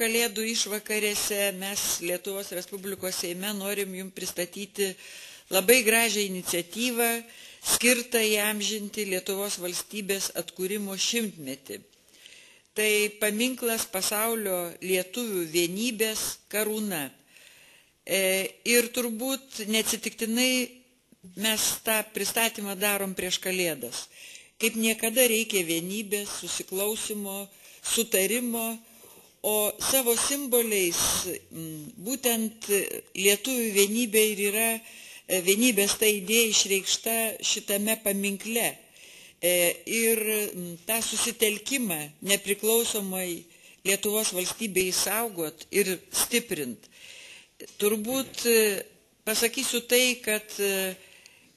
Kalėdų išvakarėse mes Lietuvos Respublikos Seime norim jums pristatyti labai gražią iniciatyvą skirtą įamžinti Lietuvos valstybės atkūrimo šimtmetį. Tai paminklas pasaulio lietuvių vienybės karūna. E, ir turbūt neatsitiktinai mes tą pristatymą darom prieš Kalėdas. Kaip niekada reikia vienybės, susiklausimo, sutarimo, o savo simboliais būtent lietuvių vienybė ir yra vienybės ta idėja išreikšta šitame paminkle. Ir tą susitelkimą nepriklausomai Lietuvos valstybei įsaugot ir stiprint. Turbūt pasakysiu tai, kad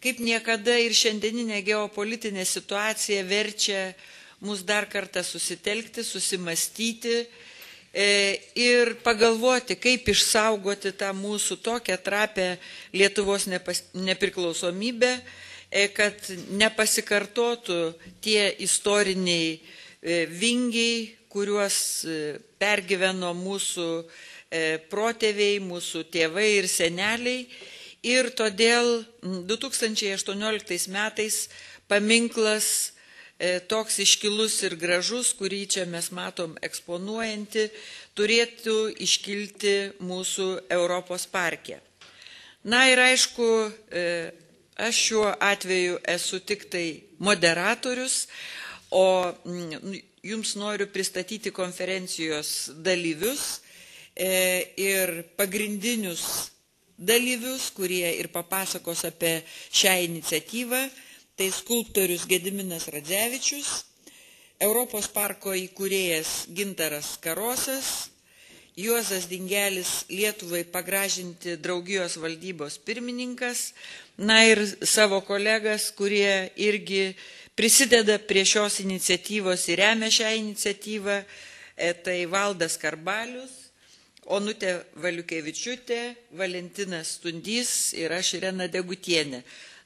kaip niekada ir šiandieninė geopolitinė situacija verčia mus dar kartą susitelkti, susimastyti ir pagalvoti, kaip išsaugoti tą mūsų tokią trapę Lietuvos nepriklausomybę, kad nepasikartotų tie istoriniai vingiai, kuriuos pergyveno mūsų protėviai, mūsų tėvai ir seneliai. Ir todėl 2018 metais paminklas toks iškilus ir gražus, kurį čia mes matom eksponuojantį, turėtų iškilti mūsų Europos parke. Na ir aišku, aš šiuo atveju esu tik tai moderatorius, o jums noriu pristatyti konferencijos dalyvius ir pagrindinius dalyvius, kurie ir papasakos apie šią iniciatyvą. Tai skulptorius Gediminas Radzevičius, Europos parko įkūrėjas Gintaras Karosas, Juozas Dingelis Lietuvai pagražinti draugijos valdybos pirmininkas, na ir savo kolegas, kurie irgi prisideda prie šios iniciatyvos ir remia šią iniciatyvą, tai Valdas Karbalius, Onutė Valiukevičiūtė, Valentinas Stundys ir aš Irena Degutienė.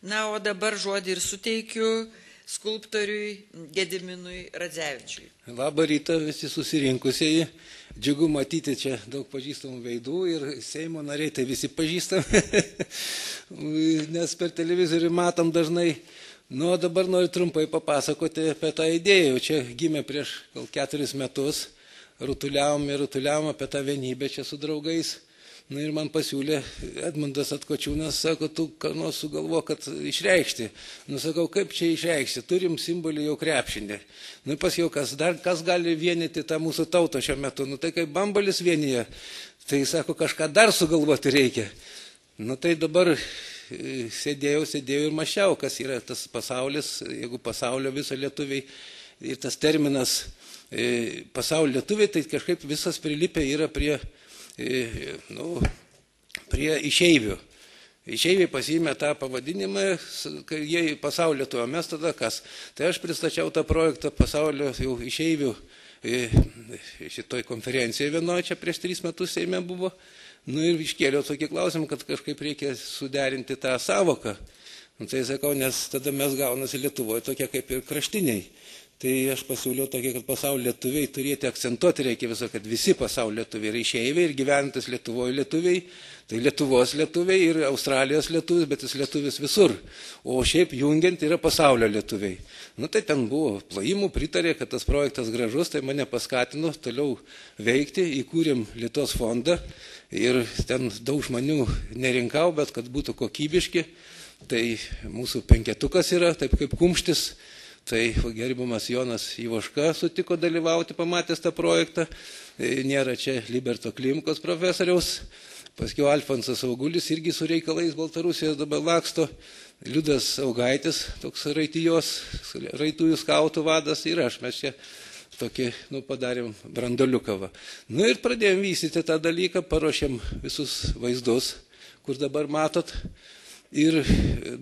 Na, o dabar žodį ir suteikiu skulptoriui Gediminui Radzevičiui. Labą rytą visi susirinkusieji. Džiugu matyti čia daug pažįstamų veidų ir Seimo nariai tai visi pažįstam, nes per televizorių matom dažnai. Nu, dabar noriu trumpai papasakoti apie tą idėją. Čia gimė prieš gal keturis metus rutuliavom ir rutuliavom apie tą vienybę čia su draugais. Na ir man pasiūlė Edmundas Atkočiūnas, sako, tu ką nors sugalvo, kad išreikšti. Nu sakau, kaip čia išreikšti, turim simbolį jau krepšinį. Nu pas jau kas, dar, kas gali vienyti tą mūsų tautą šiuo metu, nu tai kaip bambalis vienyje, tai sako, kažką dar sugalvoti reikia. Nu tai dabar sėdėjau, sėdėjau ir mašiau, kas yra tas pasaulis, jeigu pasaulio viso lietuviai ir tas terminas pasaulio lietuviai, tai kažkaip visas prilipę yra prie, nu, prie išeivių. Išeiviai pasiėmė tą pavadinimą, kai jie pasaulio lietuvių, mes tada kas. Tai aš pristačiau tą projektą pasaulio jau išeivių šitoj konferencijoje vienoje, čia prieš tris metus Seime buvo. Nu ir iškėliau tokį klausimą, kad kažkaip reikia suderinti tą savoką. Nu, tai sakau, nes tada mes gaunasi Lietuvoje tokie kaip ir kraštiniai. Tai aš pasiūliau tokį, kad pasaulio lietuviai turėti akcentuoti reikia viso, kad visi pasaulio lietuviai yra išeiviai ir gyvenantis Lietuvoje lietuviai, tai Lietuvos lietuviai ir Australijos lietuvis, bet jis lietuvis visur. O šiaip jungiant yra pasaulio lietuviai. Nu tai ten buvo plojimų, pritarė, kad tas projektas gražus, tai mane paskatino toliau veikti, įkūrėm Lietuvos fondą ir ten daug žmonių nerinkau, bet kad būtų kokybiški. Tai mūsų penketukas yra, taip kaip kumštis Tai gerbiamas Jonas Ivoška sutiko dalyvauti, pamatęs tą projektą. Nėra čia Liberto Klimkos profesoriaus. Paskiau Alfonsas Augulis irgi su reikalais Baltarusijos dabar laksto. Liudas Augaitis, toks raitijos, raitųjų skautų vadas ir aš. Mes čia tokį, nu, padarėm brandoliukavą. Nu ir pradėjom vystyti tą dalyką, paruošėm visus vaizdus, kur dabar matot. Ir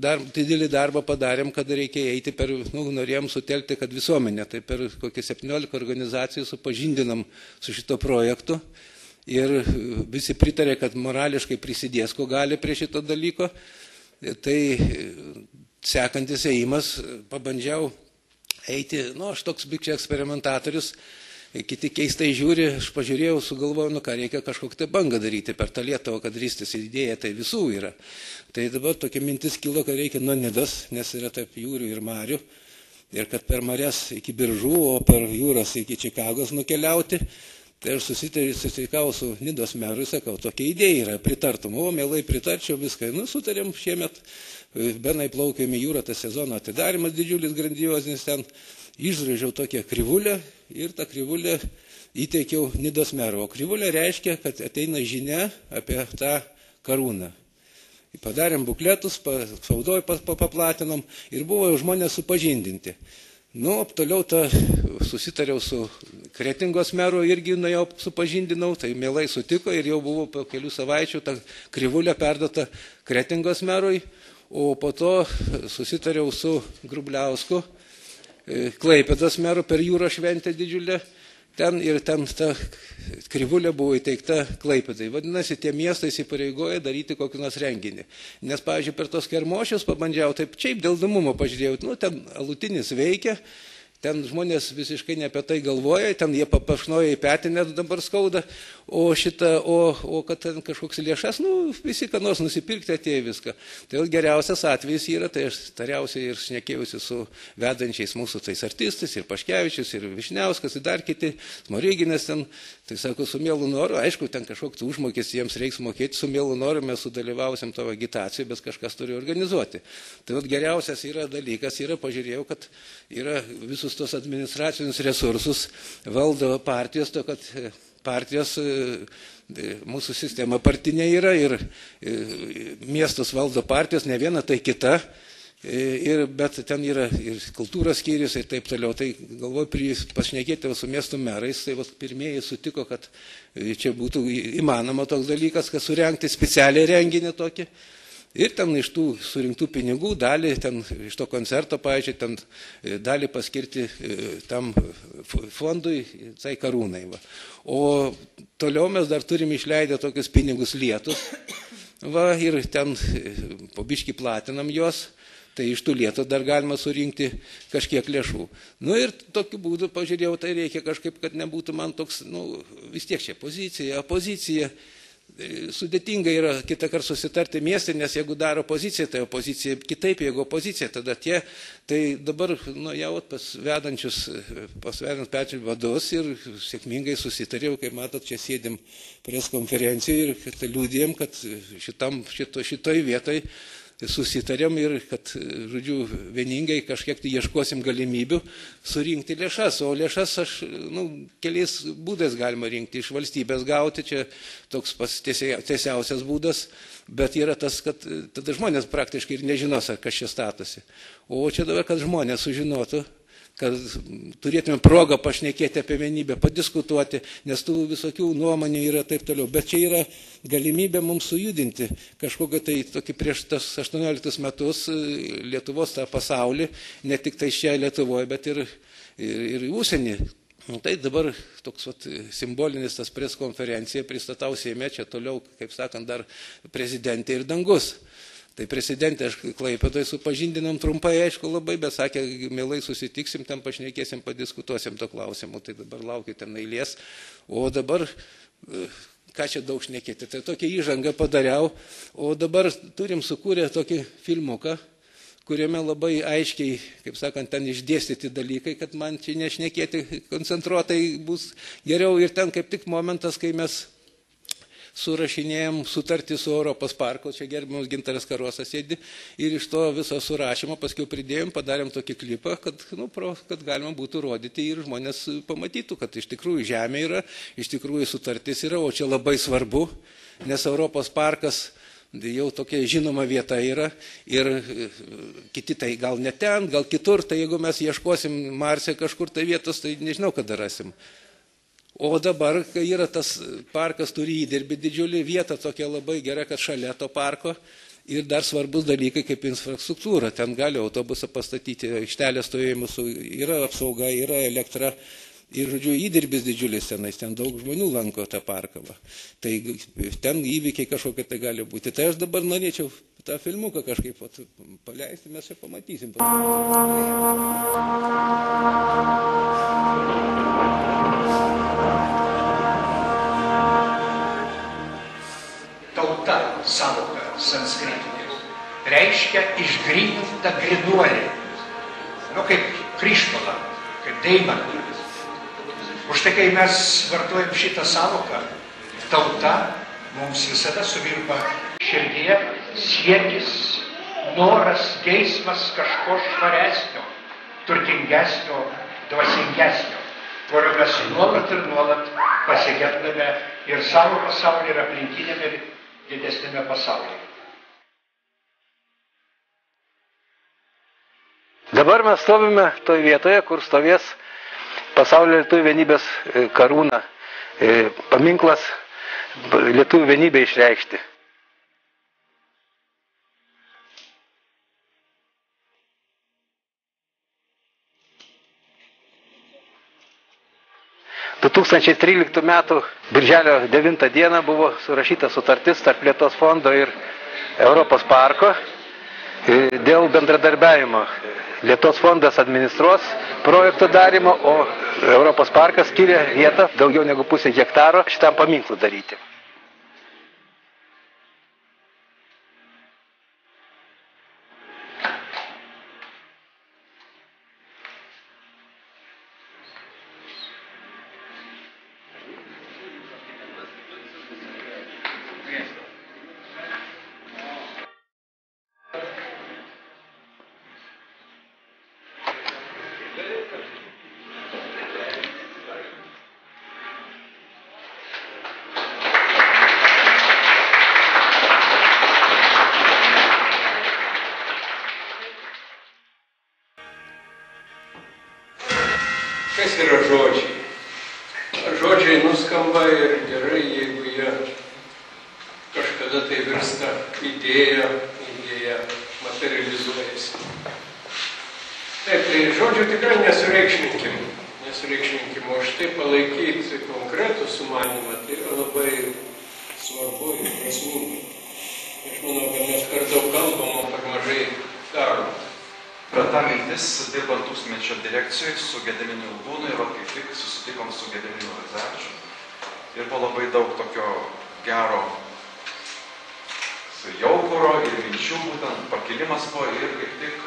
dar didelį darbą padarėm, kad reikia eiti per, nu, norėjom sutelkti, kad visuomenė, tai per kokį 17 organizacijų supažindinam su šito projektu. Ir visi pritarė, kad morališkai prisidės, ko gali prie šito dalyko. Tai sekantis ėjimas, pabandžiau eiti, nu, aš toks bikčiai eksperimentatorius, kiti keistai žiūri, aš pažiūrėjau, sugalvojau, nu ką reikia kažkokią tai bangą daryti per tą Lietuvą, kad rystis idėja tai visų yra. Tai dabar tokia mintis kilo, kad reikia nuo nidas, nes yra tarp jūrių ir marių. Ir kad per marias iki biržų, o per jūras iki Čikagos nukeliauti. Tai aš susitikau su Nidos merui, sakau, tokia idėja yra, pritartum, o mielai pritarčiau viską. Nu, sutarėm šiemet, benai plaukėm į jūrą, tas sezono atidarimas didžiulis, grandiozinis ten išraižiau tokią krivulę ir tą krivulę įteikiau Nidos mero. O krivulė reiškia, kad ateina žinia apie tą karūną. Padarėm bukletus, spaudoj paplatinom ir buvo žmonės supažindinti. Nu, toliau tą susitariau su Kretingos meru, irgi nuėjau supažindinau, tai mielai sutiko ir jau buvo po kelių savaičių ta krivulė perdota Kretingos merui, o po to susitariau su Grubliausku, Klaipėdas meru per jūro šventę didžiulę. Ten ir ten ta krivulė buvo įteikta Klaipėdai. Vadinasi, tie miestai įsipareigoja daryti kokį nors renginį. Nes, pavyzdžiui, per tos kermošius pabandžiau, taip čia dėl damumo pažiūrėjau, nu, ten alutinis veikia, ten žmonės visiškai ne apie tai galvoja, ten jie papašnoja į petį, net dabar skauda, o, šitą, o, o kad ten kažkoks lėšas, nu, visi ką nors nusipirkti atėjo viską. Tai geriausias atvejis yra, tai aš tariausiai ir šnekėjausi su vedančiais mūsų tais artistais, ir Paškevičius, ir Višniauskas, ir dar kiti, Smoriginės ten, tai sako, su mielu noru, aišku, ten kažkoks užmokės jiems reiks mokėti, su mielu noru mes sudalyvausim tavo agitacijoje, bet kažkas turi organizuoti. Tai vat, geriausias yra dalykas, yra, pažiūrėjau, kad yra visus tos administracinius resursus valdo partijos, to kad partijos mūsų sistema partinė yra ir miestus valdo partijos, ne viena, tai kita. Ir, bet ten yra ir kultūros skyrius ir taip toliau. Tai galvoju, pašnekėti su miestų merais, tai vat, pirmieji sutiko, kad čia būtų įmanoma toks dalykas, kad surenkti specialią renginį tokį. Ir ten iš tų surinktų pinigų dalį, ten iš to koncerto, pavyzdžiui, ten dalį paskirti tam fondui, tai karūnai. Va. O toliau mes dar turim išleidę tokius pinigus lietus. Va, ir ten pabiški platinam juos. Tai iš tų lietų dar galima surinkti kažkiek lėšų. Nu ir tokiu būdu pažiūrėjau, tai reikia kažkaip, kad nebūtų man toks, nu, vis tiek čia pozicija, opozicija sudėtinga yra kitą kartą susitarti miestė, nes jeigu daro opoziciją, tai opozicija kitaip, jeigu opozicija, tada tie, tai dabar nuėjau pas vedančius, pas vedančius pečių vadus ir sėkmingai susitariau, kaip matot, čia sėdim pres konferencijoje ir liūdėjom, kad šitam, šito, šitoj vietoj susitarėm ir kad, žodžiu, vieningai kažkiek tai ieškosim galimybių surinkti lėšas. O lėšas aš, nu, keliais būdais galima rinkti, iš valstybės gauti, čia toks pas tiesiausias būdas, bet yra tas, kad tada žmonės praktiškai ir nežinos, kas čia statosi. O čia dabar, kad žmonės sužinotų, kad turėtume progą pašnekėti apie vienybę, padiskutuoti, nes tų visokių nuomonių yra taip toliau. Bet čia yra galimybė mums sujudinti kažkokią tai tokį prieš tas 18 metus Lietuvos tą pasaulį, ne tik tai čia Lietuvoje, bet ir, ir, ir užsienį. Nu, tai dabar toks vat, simbolinis tas preskonferencija pristatau Seime, čia toliau, kaip sakant, dar prezidentė ir dangus. Tai prezidentė, aš klaipėdoj supažindinom trumpai, aišku, labai, bet sakė, mielai susitiksim, ten pašnekėsim, padiskutuosim to klausimu, tai dabar laukia ten eilės. O dabar, ką čia daug šnekėti, tai tokia įžanga padariau, o dabar turim sukūrę tokį filmuką, kuriame labai aiškiai, kaip sakant, ten išdėstyti dalykai, kad man čia nešnekėti koncentruotai bus geriau. Ir ten kaip tik momentas, kai mes surašinėjom sutartį su Europos parku, čia gerbiamas Gintaras Karosas sėdi, ir iš to viso surašymo paskui pridėjom, padarėm tokį klipą, kad, nu, pro, kad galima būtų rodyti ir žmonės pamatytų, kad iš tikrųjų žemė yra, iš tikrųjų sutartis yra, o čia labai svarbu, nes Europos parkas jau tokia žinoma vieta yra ir kiti tai gal ne ten, gal kitur, tai jeigu mes ieškosim Marse kažkur tai vietos, tai nežinau, kada rasim. O dabar, kai yra tas parkas, turi įdirbį didžiulį vietą, tokia labai gera, kad šalia to parko ir dar svarbus dalykai kaip infrastruktūra. Ten gali autobusą pastatyti, aikštelė stovėjimus, yra apsauga, yra elektra. Ir, žodžiu, įdirbis didžiulis tenais, ten daug žmonių lanko tą parką. Va. Tai ten įvykiai kažkokie tai gali būti. Tai aš dabar norėčiau tą filmuką kažkaip vat, paleisti, mes čia pamatysim. Tauta savoka sanskritinė reiškia išgrynintą grinuolį. Nu, kaip krištolą, kaip deimantą. Už tai, kai mes vartojam šitą savoką, tauta mums visada suvirpa širdyje siekis, noras, geismas kažko švaresnio, turtingesnio, dvasingesnio, kurio mes nuolat ir nuolat pasigendame ir savo pasaulyje, ir aplinkinėme, ir didesnėme pasaulyje. Dabar mes stovime toje vietoje, kur stovės pasaulio lietuvių vienybės e, karūna, e, paminklas lietuvių vienybė išreikšti. Du 2013 m. birželio 9 d. buvo surašyta sutartis tarp Lietuvos fondo ir Europos parko e, dėl bendradarbiavimo Lietuvos fondas administruos projekto darymą, o Europos parkas skiria vietą daugiau negu pusę hektaro šitam paminklų daryti. Nuskamba ir gerai, jeigu jie kažkada tai virsta idėja, idėja materializuojasi. Taip, tai žodžių tikrai nesureikšminkim, nesureikšminkim, o štai palaikyti konkretų sumanimą, tai yra labai svarbu ir prasminga. Aš manau, kad mes per daug kalbam, o per mažai darom. Bet ta mintis, dirbant tūkstmečio direkcijoje su Gedeminiu Lūnu ir kaip tik susitikom su Gedeminiu Radzevičiu. Ir buvo labai daug tokio gero jaukuro ir minčių, būtent pakilimas buvo ir kaip tik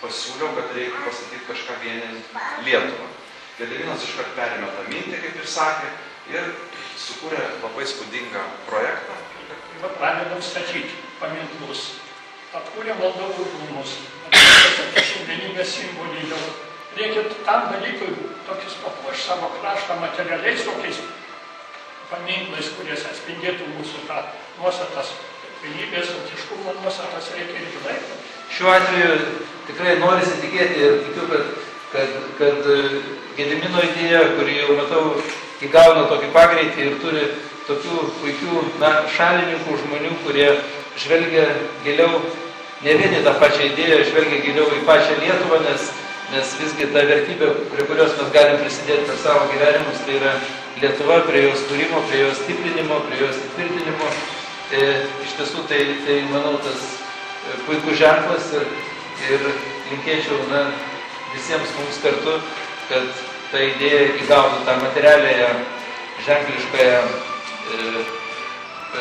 pasiūliau, kad reikia pastatyti kažką vieninti Lietuvą. Gedeminas iškart perėmė tą mintį, kaip ir sakė, ir sukūrė labai spūdingą projektą. Pradedam statyti paminklus, atkūrėm valdovų rūmus, vienybės simbolį jau. Reikia tam dalykui tokius papuoš savo kraštą materialiais tokiais paminklais, kurie atspindėtų mūsų tą nuostatas, vienybės, antiškumo nuostatas reikia ir laiko. Šiuo atveju tikrai norisi tikėti ir tikiu, kad, kad, kad Gedimino idėja, kuri jau matau įgauna tokį pagreitį ir turi tokių puikių na, šalininkų žmonių, kurie žvelgia giliau ne vien į tą pačią idėją, žvelgia giliau į pačią Lietuvą, nes, nes visgi ta vertybė, prie kurios mes galim prisidėti per savo gyvenimus, tai yra Lietuva prie jos kūrimo, prie jos stiprinimo, prie jos įtvirtinimo. E, iš tiesų tai, tai, manau, tas puikus ženklas ir, ir linkėčiau na, visiems mums kartu, kad ta idėja įgautų tą materialiąją, ženkliškąją e,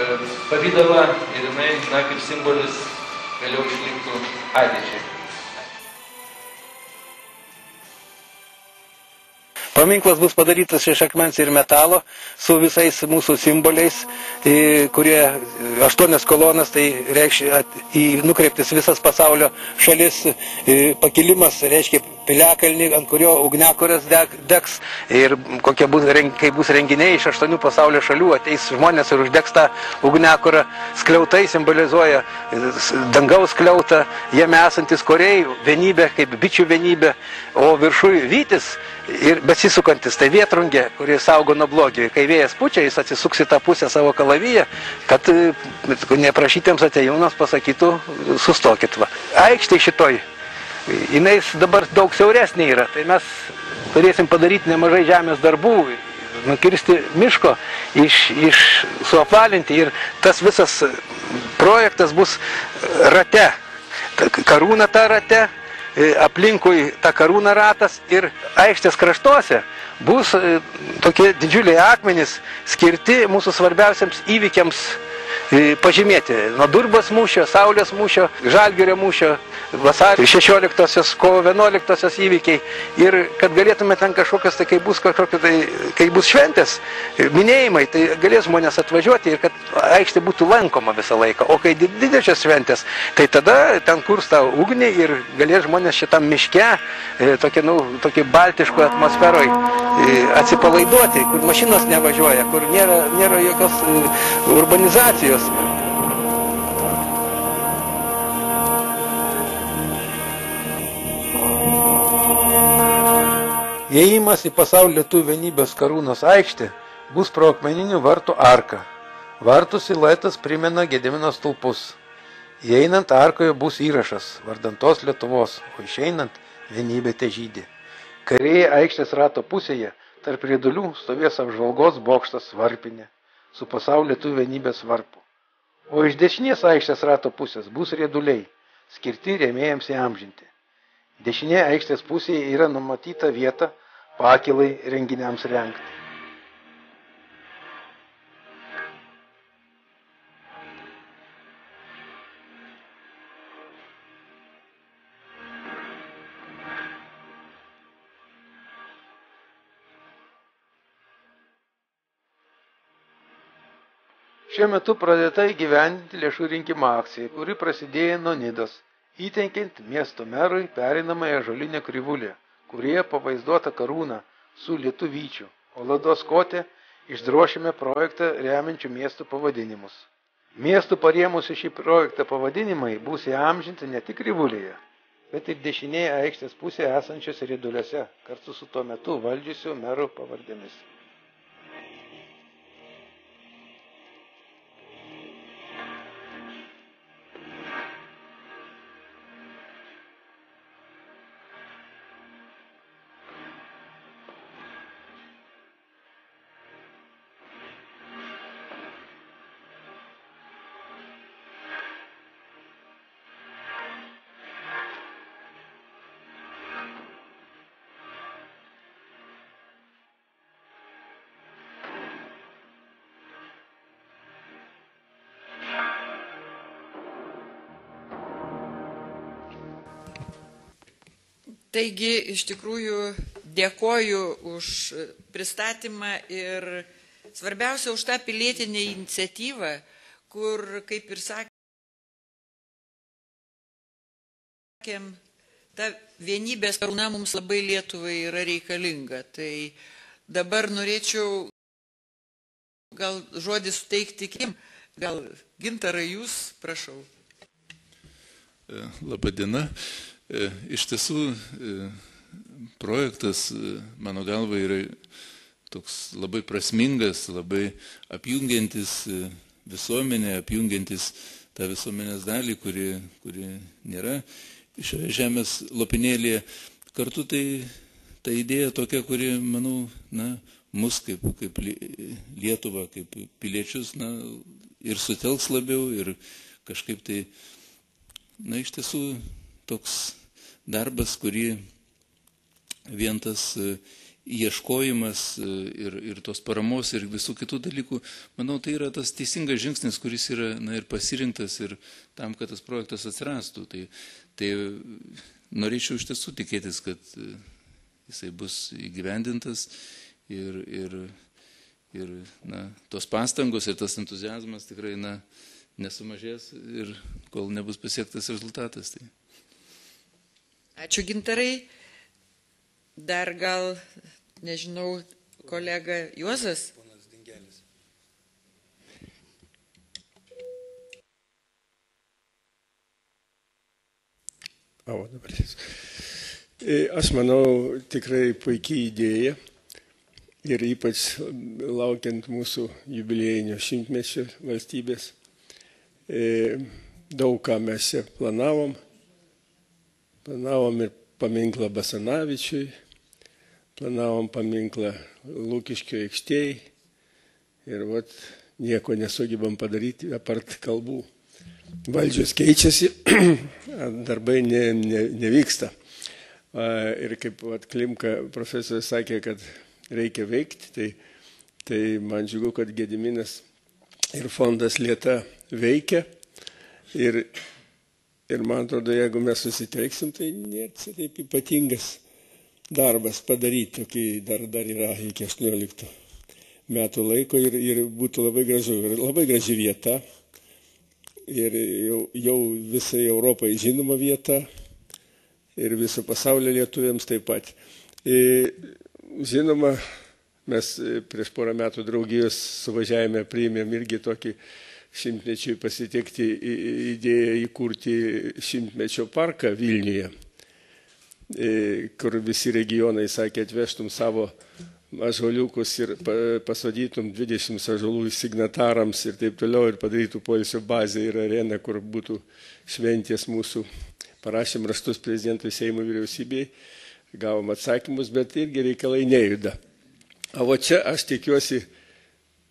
e, pavydalą ir jinai, na, kaip simbolis vėliau išliktų ateičiai. Paminklas bus padarytas iš akmens ir metalo su visais mūsų simboliais, kurie aštuonias kolonas, tai reiškia į nukreiptis visas pasaulio šalis. Pakilimas reiškia piliakalnį, ant kurio ugnekurės deg, degs ir kokie bus, kai bus renginiai iš aštuonių pasaulio šalių, ateis žmonės ir uždegs tą ugnekurą. Skliautai simbolizuoja dangaus skliautą, jame esantis koriai, vienybė, kaip bičių vienybė, o viršui vytis ir besisukantis tai vietrungė, kuri saugo nuo blogio. Kai vėjas pučia, jis atsisuks į tą pusę savo kalavyje, kad neprašytiems atejūnas pasakytų, sustokit va. Aikštė šitoj jinai dabar daug siauresnė yra. Tai mes turėsim padaryti nemažai žemės darbų, nukirsti miško, iš, iš suapvalinti ir tas visas projektas bus rate. Karūna ta rate, e, aplinkui ta karūna ratas ir aikštės kraštuose bus e, tokie didžiuliai akmenys skirti mūsų svarbiausiams įvykiams pažymėti. Nuo Durbos mūšio, Saulės mūšio, Žalgirio mūšio, vasario 16-osios, kovo 11-osios įvykiai ir kad galėtume ten kažkokios, tai kai bus kažkokios, tai kai bus šventės, minėjimai, tai galės žmonės atvažiuoti ir kad aikštė būtų lankoma visą laiką. O kai didžiosios šventės, tai tada ten kursta ugnį ir galės žmonės šitam miške, e, tokie, nu, tokie baltiško atmosferoj e, atsipalaiduoti, kur mašinos nevažiuoja, kur nėra, nėra jokios e, urbanizacijos. Įėjimas į pasaulio lietuvių vienybės karūnos aikštę bus pro akmeninių vartų arką. Vartų siluetas primena Gedimino stulpus. Įeinant arkoje bus įrašas vardantos Lietuvos, o išeinant vienybė te žydė. Kairėje aikštės rato pusėje tarp riedulių stovės apžvalgos bokštas varpinė su pasaulio lietuvių vienybės varpu. O iš dešinės aikštės rato pusės bus rieduliai, skirti rėmėjams įamžinti. Dešinė aikštės pusėje yra numatyta vieta pakilai renginiams rengti. Šiuo metu pradėta įgyvendinti lėšų rinkimo akcija, kuri prasidėjo nuo Nidos, įteikiant miesto merui pereinamąją žolinę krivulę, kurie pavaizduota karūna su lietuvyčiu, o lados kotė išdrošime projektą remiančių miestų pavadinimus. Miestų parėmusių šį projektą pavadinimai bus įamžinti ne tik krivulėje, bet ir dešinėje aikštės pusėje esančiose ryduliuose, kartu su tuo metu valdžiusiu merų pavardėmis. Taigi, iš tikrųjų, dėkoju už pristatymą ir svarbiausia už tą pilietinę iniciatyvą, kur, kaip ir sakėm, ta vienybės karūna mums labai Lietuvai yra reikalinga. Tai dabar norėčiau gal žodį suteikti kim, gal gintarai jūs, prašau. Labadiena. E, iš tiesų e, projektas, e, mano galva, yra toks labai prasmingas, labai apjungiantis visuomenę, apjungiantis tą visuomenės dalį, kuri, kuri nėra šioje žemės lopinėlėje. Kartu tai ta idėja tokia, kuri, manau, na, mus kaip, kaip Lietuva, kaip piliečius, na, ir sutelks labiau, ir kažkaip tai, na, iš tiesų toks darbas, kurį vien tas e, ieškojimas e, ir, ir tos paramos ir visų kitų dalykų, manau, tai yra tas teisingas žingsnis, kuris yra na, ir pasirinktas ir tam, kad tas projektas atsirastų. Tai, tai norėčiau iš tiesų tikėtis, kad e, jisai bus įgyvendintas ir, ir, ir na, tos pastangos ir tas entuzijazmas tikrai na, nesumažės ir kol nebus pasiektas rezultatas. Tai. Ačiū gintarai. Dar gal, nežinau, kolega Juozas. Ponas Dingelis. O, dabar jis. E, aš manau, tikrai puikiai idėja ir ypač laukiant mūsų jubiliejinio šimtmečio valstybės. E, daug ką mes čia planavom planavom ir paminklą Basanavičiui, planavom paminklą Lūkiškio aikštėje ir vat nieko nesugebam padaryti apart kalbų. Valdžios keičiasi, darbai ne, ne, nevyksta. Ir kaip vat, Klimka profesorius sakė, kad reikia veikti, tai, tai man džiugu, kad Gediminas ir fondas lieta veikia. Ir, ir man atrodo, jeigu mes susitelksim, tai nėra taip ypatingas darbas padaryti, tokį dar, dar yra iki 18 metų laiko ir, ir būtų labai gražu. Ir labai graži vieta. Ir jau, jau visai Europai žinoma vieta. Ir viso pasaulio lietuviams taip pat. Ir, žinoma, mes prieš porą metų draugijos suvažiavime priėmėm irgi tokį šimtmečiui pasitikti idėją įkurti šimtmečio parką Vilniuje kur visi regionai sakė atvežtum savo mažoliukus ir pasadytum 20 ažolų signatarams ir taip toliau ir padarytų polisio bazę ir areną, kur būtų šventės mūsų. Parašėm raštus prezidentui Seimo vyriausybei, gavom atsakymus, bet irgi reikalai nejuda. O čia aš tikiuosi,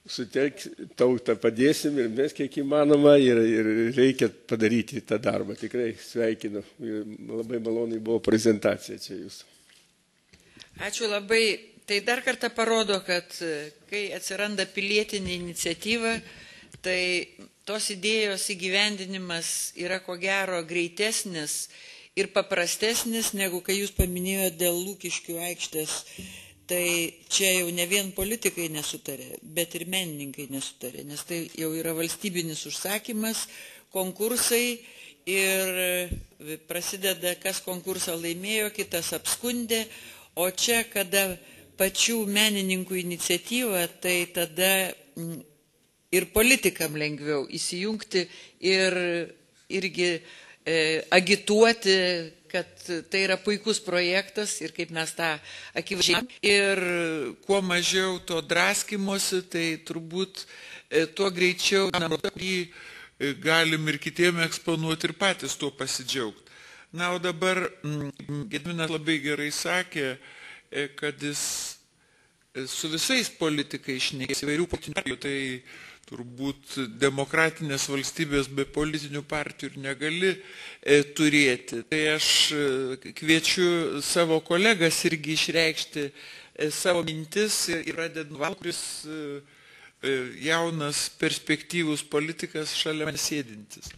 sutelk tautą padėsim ir mes kiek įmanoma ir, ir reikia padaryti tą darbą. Tikrai sveikinu. Ir labai maloniai buvo prezentacija čia jūsų. Ačiū labai. Tai dar kartą parodo, kad kai atsiranda pilietinė iniciatyva, tai tos idėjos įgyvendinimas yra ko gero greitesnis ir paprastesnis, negu kai jūs paminėjote dėl Lūkiškių aikštės tai čia jau ne vien politikai nesutarė, bet ir menininkai nesutarė, nes tai jau yra valstybinis užsakymas, konkursai ir prasideda, kas konkursą laimėjo, kitas apskundė, o čia, kada pačių menininkų iniciatyva, tai tada ir politikam lengviau įsijungti ir irgi e, agituoti kad tai yra puikus projektas ir kaip mes tą akivaizdžiai. Ir kuo mažiau to draskimuose, tai turbūt e, tuo greičiau, kurį e, galim ir kitiem eksponuoti ir patys tuo pasidžiaugti. Na, o dabar mm, Gedminas labai gerai sakė, e, kad jis su visais politikais šnekės įvairių politinių, tai turbūt demokratinės valstybės be politinių partijų ir negali e, turėti. Tai aš e, kviečiu savo kolegas irgi išreikšti e, savo mintis ir pradedu Valkuris e, e, jaunas perspektyvus politikas šalia manęs sėdintis.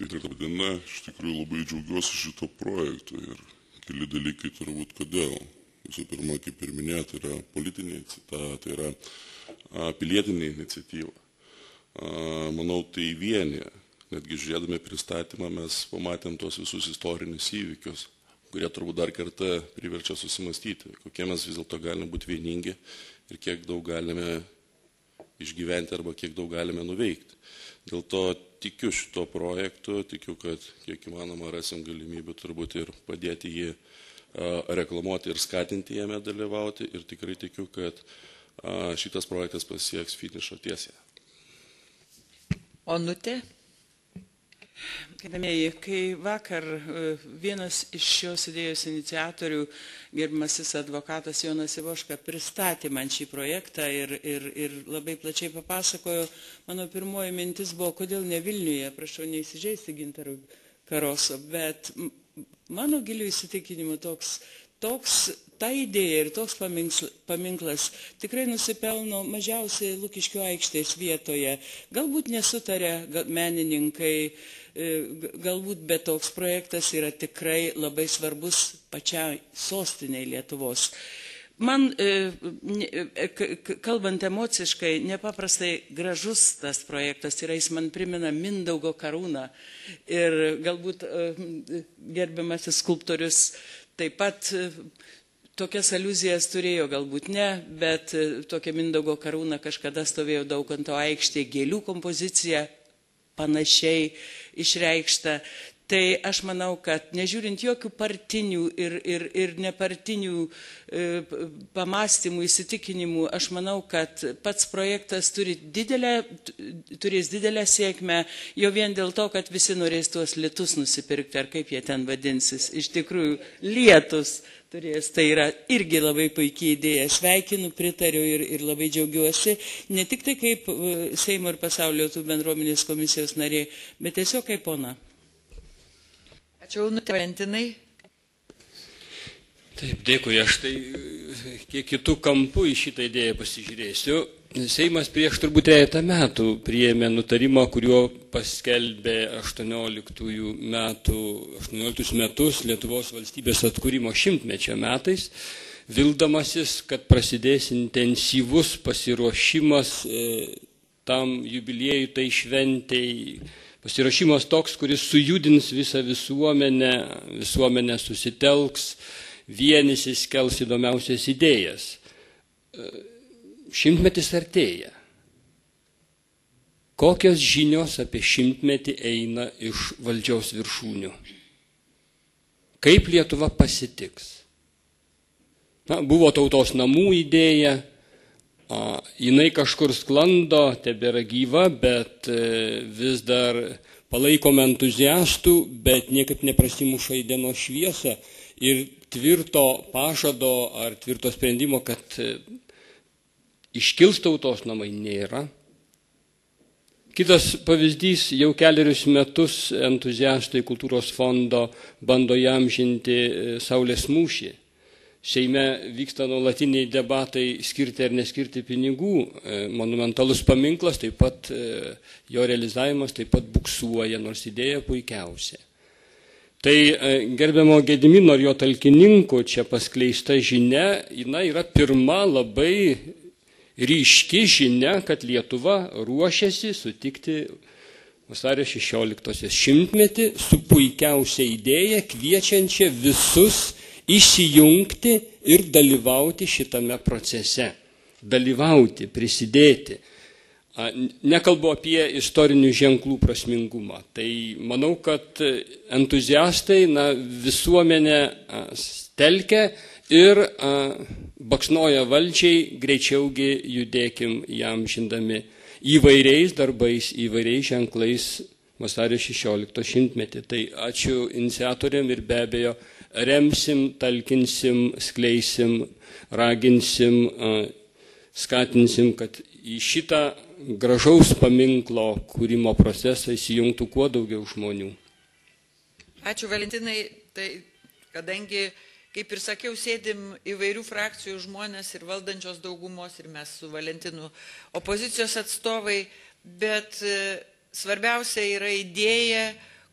Tai laba diena, iš tikrųjų labai džiaugiuosi šito projektu ir keli dalykai turbūt kodėl. Visų pirma, kaip ir minėjote, yra politinė cita, tai yra pilietinė iniciatyva. Manau, tai vienė. Netgi žiūrėdami pristatymą mes pamatėm tuos visus istorinius įvykius, kurie turbūt dar kartą priverčia susimastyti, kokie mes vis dėlto galime būti vieningi ir kiek daug galime išgyventi arba kiek daug galime nuveikti. Dėl to tikiu šito projektu, tikiu, kad kiek įmanoma rasim galimybę turbūt ir padėti jį reklamuoti ir skatinti jame dalyvauti ir tikrai tikiu, kad šitas projektas pasieks finišo tiesiai. Onutė? Gerbėmėjai, kai vakar e, vienas iš šios idėjos iniciatorių, gerbimasis advokatas Jonas Ivoška, pristatė man šį projektą ir, ir, ir labai plačiai papasakojo, mano pirmoji mintis buvo, kodėl ne Vilniuje, prašau neįsižeisti gintarų karoso, bet mano giliu įsitikinimu toks, toks ta idėja ir toks paminklas tikrai nusipelno mažiausiai Lukiškių aikštės vietoje. Galbūt nesutarė menininkai, e, galbūt bet toks projektas yra tikrai labai svarbus pačiai sostiniai Lietuvos. Man, e, e, kalbant emociškai, nepaprastai gražus tas projektas yra, jis man primena Mindaugo karūną. Ir galbūt gerbiamasis skulptorius taip pat tokias aliuzijas turėjo, galbūt ne, bet e, tokia Mindogo karūna kažkada stovėjo Daukanto aikštėje, gėlių kompozicija panašiai išreikšta. Tai aš manau, kad nežiūrint jokių partinių ir, ir, ir nepartinių e, pamastymų, įsitikinimų, aš manau, kad pats projektas turi didelę, turės didelę sėkmę, jau vien dėl to, kad visi norės tuos lietus nusipirkti, ar kaip jie ten vadinsis. Iš tikrųjų, lietus turės. Tai yra irgi labai puikiai idėja. Sveikinu, pritariu ir, ir labai džiaugiuosi. Ne tik tai kaip e, Seimo ir pasaulio tų bendruomenės komisijos narė, bet tiesiog kaip pona. Ačiū, Nuteventinai. Taip, dėkui, aš tai kiek kitų kampų į šitą idėją pasižiūrėsiu. Seimas prieš turbūt trejata metų priėmė nutarimą, kuriuo paskelbė 18 metų, 18 metus Lietuvos valstybės atkūrimo šimtmečio metais, vildamasis, kad prasidės intensyvus pasiruošimas e, tam jubiliejui, tai šventėjai, pasiruošimas toks, kuris sujudins visą visuomenę, visuomenę susitelks, vienysis, kels įdomiausias idėjas. E, šimtmetis artėja. Kokios žinios apie šimtmetį eina iš valdžios viršūnių? Kaip Lietuva pasitiks? Na, buvo tautos namų idėja, jinai kažkur sklando, tebėra gyva, bet e, vis dar palaikome entuziastų, bet niekaip neprasimuša į dienos šviesą ir tvirto pažado ar tvirto sprendimo, kad e, iškils tautos namai nėra. Kitas pavyzdys, jau keliarius metus entuziastai kultūros fondo bando jamžinti e, Saulės mūšį. Seime vyksta nuolatiniai debatai skirti ar neskirti pinigų. E, monumentalus paminklas, taip pat e, jo realizavimas taip pat buksuoja, nors idėja puikiausia. Tai gerbiamo Gedimino ir jo talkininkų čia paskleista žinia, jinai yra pirma labai ryški žinia, kad Lietuva ruošiasi sutikti vasario 16-osios šimtmetį su puikiausia idėja, kviečiančia visus įsijungti ir dalyvauti šitame procese. Dalyvauti, prisidėti. Nekalbu apie istorinių ženklų prasmingumą. Tai manau, kad entuziastai na, visuomenę telkia ir baksnoja valdžiai, greičiaugi judėkim jam žindami įvairiais darbais, įvairiais ženklais vasario 16 šimtmetį. Tai ačiū iniciatoriam ir be abejo remsim, talkinsim, skleisim, raginsim, skatinsim, kad į šitą gražaus paminklo kūrimo procesą įsijungtų kuo daugiau žmonių. Ačiū Valentinai, tai kadangi kaip ir sakiau, sėdim įvairių frakcijų žmonės ir valdančios daugumos, ir mes su Valentinu opozicijos atstovai, bet e, svarbiausia yra idėja,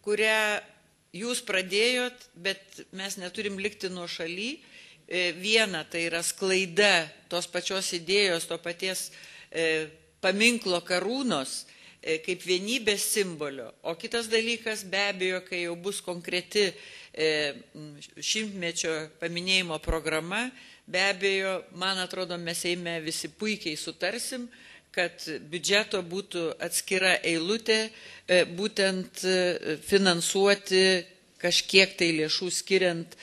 kurią jūs pradėjot, bet mes neturim likti nuo šaly. E, viena tai yra sklaida tos pačios idėjos, to paties e, paminklo karūnos kaip vienybės simbolio. O kitas dalykas be abejo, kai jau bus konkreti E, šimtmečio paminėjimo programa, be abejo, man atrodo, mes eime visi puikiai sutarsim, kad biudžeto būtų atskira eilutė, e, būtent e, finansuoti kažkiek tai lėšų skiriant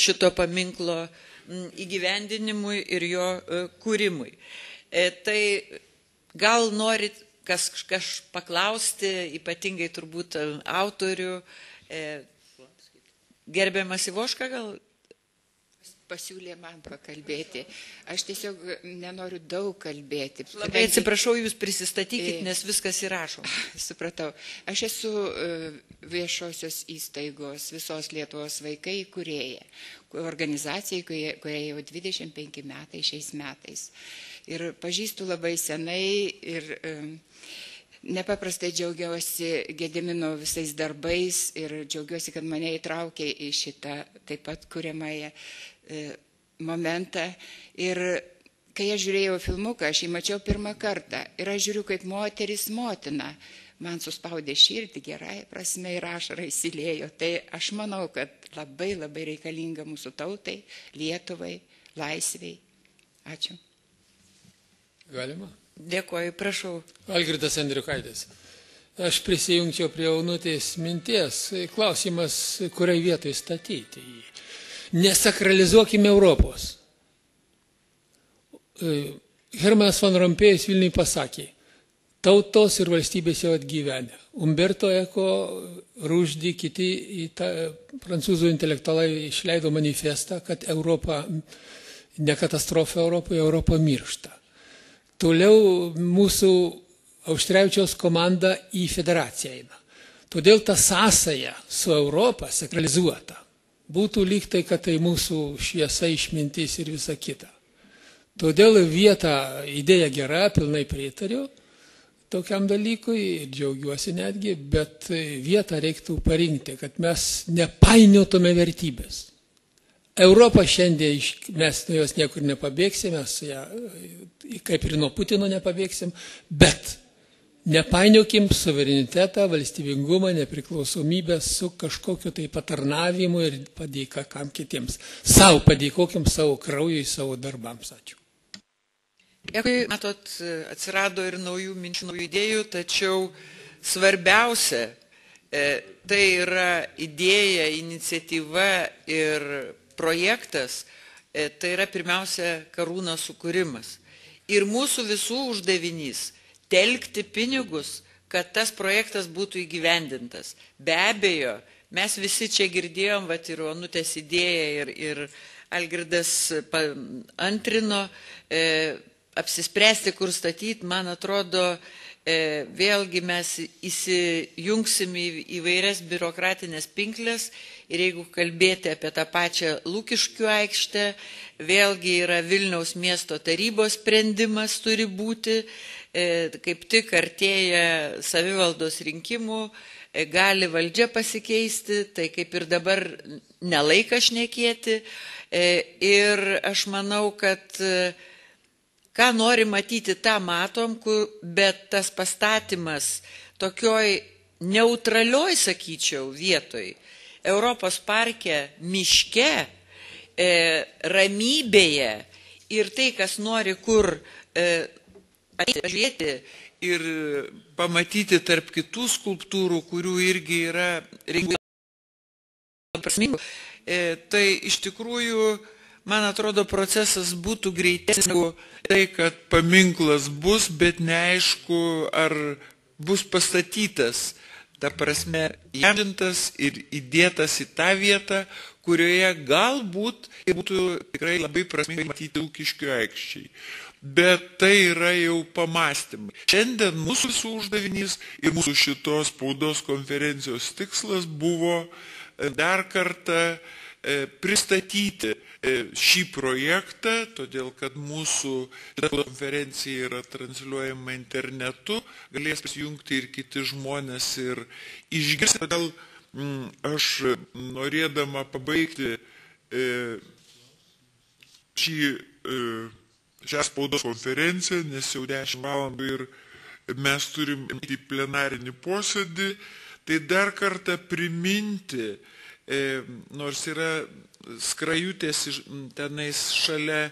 šito paminklo įgyvendinimui ir jo kūrimui. Tai gal norit kas, kas paklausti, ypatingai turbūt autorių, Gerbiamas Ivoška gal pasiūlė man pakalbėti. Aš tiesiog nenoriu daug kalbėti. Labai atsiprašau, jūs prisistatykit, nes viskas įrašoma. Supratau. Aš esu e, viešosios įstaigos visos Lietuvos vaikai kurieja. Organizacijai, kurie, jau 25 metai šiais metais. Ir pažįstu labai senai ir um, Nepaprastai džiaugiausi Gedimino visais darbais ir džiaugiuosi, kad mane įtraukė į šitą taip pat kuriamąją e, momentą. Ir kai aš žiūrėjau filmuką, aš jį mačiau pirmą kartą ir aš žiūriu kaip moteris motina. Man suspaudė širdį gerai prasme ir ašarai įsilėjo. Tai aš manau, kad labai labai reikalinga mūsų tautai, Lietuvai, laisviai. Ačiū. Galima? Dėkuoju, prašau. Algirdas Andriukaitis. Aš prisijungčiau prie jaunutės minties. Klausimas, kuriai vietoj statyti jį. Nesakralizuokime Europos. Hermanas van Rompėjus Vilniui pasakė, tautos ir valstybės jau atgyvenę. Umberto Eko, Rūždy, kiti ta, prancūzų intelektualai išleido manifestą, kad Europa, ne katastrofa Europoje, Europa miršta. Toliau mūsų Auštrevičiaus komanda į federaciją eina. Todėl ta sąsaja su Europa sakralizuota. Būtų lyg tai, kad tai mūsų šviesa išmintis ir visa kita. Todėl vieta, idėja gera, pilnai pritariu tokiam dalykui ir džiaugiuosi netgi, bet vietą reiktų parinkti, kad mes nepainiotume vertybės. Europą šiandien mes nuo jos niekur nepabėgsime, mes ją, kaip ir nuo Putino nepabėgsim, bet nepainiokim suverenitetą, valstybingumą, nepriklausomybę su kažkokiu tai patarnavimu ir padėka kam kitiems. Savo padėkokim savo kraujui, savo darbams. Ačiū. Dėkui, matot, atsirado ir naujų minčių, naujų idėjų, tačiau svarbiausia, e, tai yra idėja, iniciatyva ir projektas, e, tai yra pirmiausia karūno sukūrimas. Ir mūsų visų uždavinys - telkti pinigus, kad tas projektas būtų įgyvendintas. Be abejo, mes visi čia girdėjom, va ir Onutės idėja ir, ir Algirdas antrino, e, apsispręsti, kur statyti, man atrodo, e, vėlgi mes įsijungsim į įvairias biurokratinės pinklės ir jeigu kalbėti apie tą pačią Lūkiškių aikštę, vėlgi yra Vilniaus miesto tarybos sprendimas turi būti, kaip tik artėja savivaldos rinkimų, e, gali valdžia pasikeisti, tai kaip ir dabar nelaikas šnekėti. Ir aš manau, kad ką nori matyti, tą matom, bet tas pastatymas tokioj neutralioj, sakyčiau, vietoj, Europos parke, miške, e, ramybėje ir tai, kas nori kur e, žiūrėti ir pamatyti tarp kitų skulptūrų, kurių irgi yra prasmingų, e, tai iš tikrųjų man atrodo, procesas būtų greitesnis negu tai, kad paminklas bus, bet neaišku, ar bus pastatytas. Ta prasme, įamžintas ir įdėtas į tą vietą, kurioje galbūt būtų tikrai labai prasmingai matyti Lūkiškių aikščiai. Bet tai yra jau pamastymai. Šiandien mūsų visų uždavinys ir mūsų šitos spaudos konferencijos tikslas buvo dar kartą e, pristatyti E, šį projektą, todėl kad mūsų konferencija yra transliuojama internetu, galės prisijungti ir kiti žmonės ir išgirsti. Todėl mm, aš norėdama pabaigti e, šį, e, šią spaudos konferenciją, nes jau 10 valandų ir mes turim į plenarinį posėdį, tai dar kartą priminti, nors yra skrajutės tenais šalia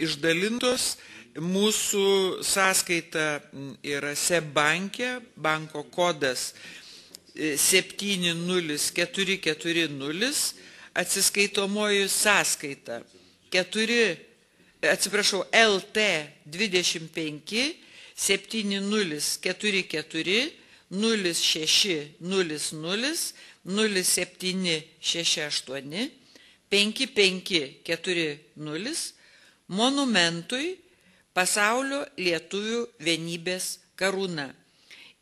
išdalintos. Mūsų sąskaita yra SEBankė, banko kodas 70440, atsiskaitomoji sąskaita 4, atsiprašau, LT 25 7044 0600 0768 5540 monumentui pasaulio lietuvių vienybės karūna.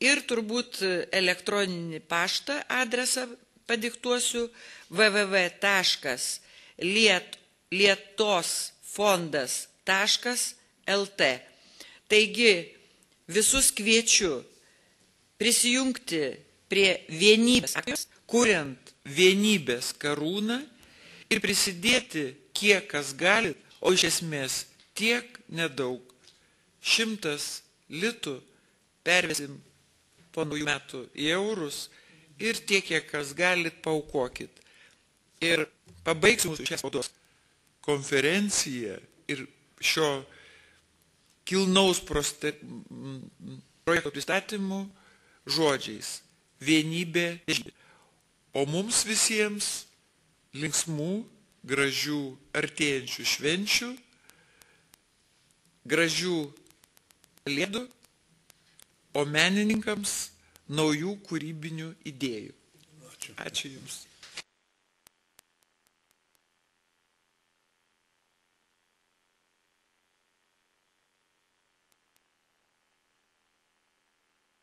Ir turbūt elektroninį paštą adresą padiktuosiu www.lietosfondas.lt. Taigi visus kviečiu prisijungti prie vienybės akcijos, kuriant vienybės karūną ir prisidėti kiek kas galit, o iš esmės tiek nedaug. Šimtas litų pervesim po naujų metų į eurus ir tiek, kiek kas galit, paukokit. Ir pabaigsiu mūsų šią spaudos konferenciją ir šio kilnaus proste, projekto pristatymu žodžiais - vienybė. O mums visiems linksmų, gražių artėjančių švenčių, gražių kalėdų, o menininkams naujų kūrybinių idėjų. Ačiū Jums.